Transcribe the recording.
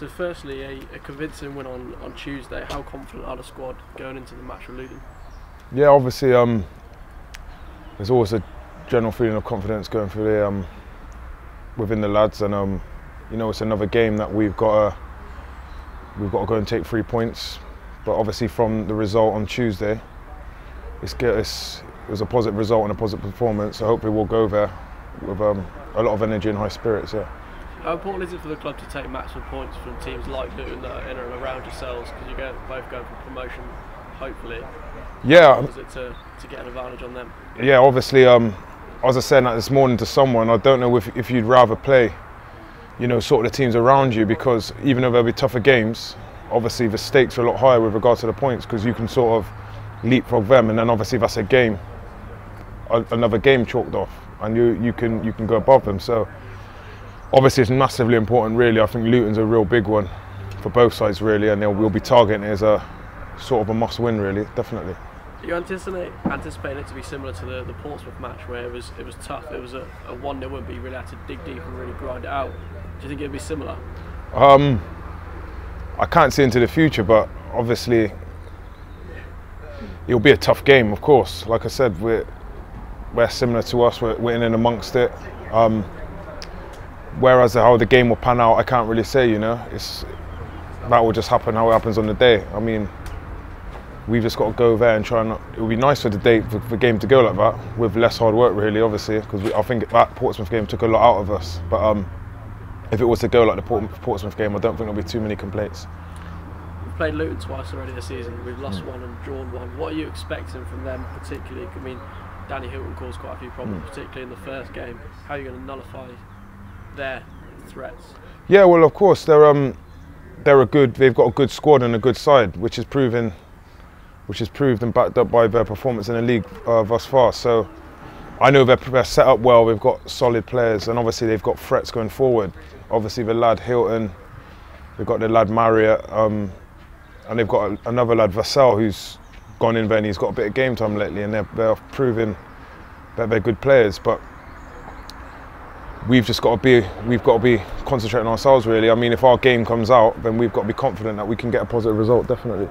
So, firstly, a, a convincing win on, on Tuesday. How confident are the squad going into the match with Luton? Yeah, obviously, um, there's always a general feeling of confidence going through the um, within the lads, and um, you know it's another game that we've got to we've got to go and take three points. But obviously, from the result on Tuesday, it's, it's it was a positive result and a positive performance. So hopefully, we'll go there with um, a lot of energy and high spirits. Yeah. How important is it for the club to take maximum points from teams like Luton that are in and around yourselves because you're both going for promotion, hopefully? Yeah. Is it to, to get an advantage on them? Yeah, obviously. Um, as I said that this morning to someone, I don't know if, if you'd rather play, you know, sort of the teams around you because even though there'll be tougher games, obviously the stakes are a lot higher with regards to the points because you can sort of leapfrog them, and then obviously that's a game, another game chalked off, and you you can you can go above them. So obviously it's massively important. Really, I think Luton's a real big one for both sides really, and they'll we'll be targeting it as a sort of a must-win really, definitely. You anticipate anticipating it to be similar to the, the Portsmouth match where it was it was tough. It was a, a one 0 win, but you really had to dig deep and really grind it out. Do you think it'd be similar? Um, I can't see into the future, but obviously it'll be a tough game. Of course, like I said, we're we're similar to us. We're, we're in and amongst it. Um, whereas how the game will pan out, I can't really say. You know, it's that will just happen how it happens on the day. I mean we've just got to go there and try and. It would be nice for the day for the game to go like that with less hard work, really, obviously, because I think that Portsmouth game took a lot out of us. But um, if it was to go like the Portsmouth game, I don't think there'll be too many complaints. We've played Luton twice already this season. We've lost mm. one and drawn one. What are you expecting from them, particularly? I mean, Danny Hylton caused quite a few problems, mm. particularly in the first game. How are you going to nullify their threats? Yeah, well, of course they're um, they're a good. They've got a good squad and a good side, which is proven which is proved and backed up by their performance in the league uh, thus far. So I know they're, they're, set up well. They've got solid players, and obviously they've got threats going forward. Obviously the lad Hylton, they've got the lad Marriott, um, and they've got a, another lad Vassell who's gone in there and he's got a bit of game time lately, and they're, they're proving that they're good players. But we've just got to be we've got to be concentrating on ourselves really. I mean, if our game comes out, then we've got to be confident that we can get a positive result, definitely.